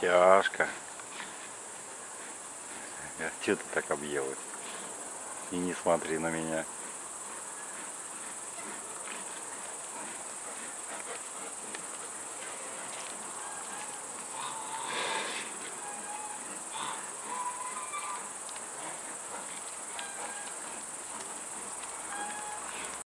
Тяжко. Че ты так объелась? И не смотри на меня.